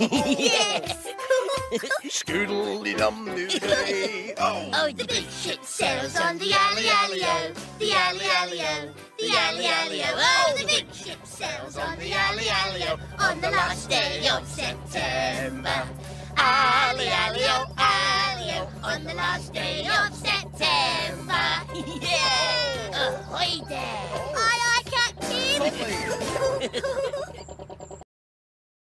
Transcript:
yes. Scoodly dum doodly. Oh. Oh, the big ship sails on the alley alley o, the alley alley o, oh, oh, the alley alley o. Oh, the big ship sails on the alley alley o, on the last day of September. Alley alley o, alley o, on the last day of September. yeah. Ahoy there. Oh. Aye, aye, Captain.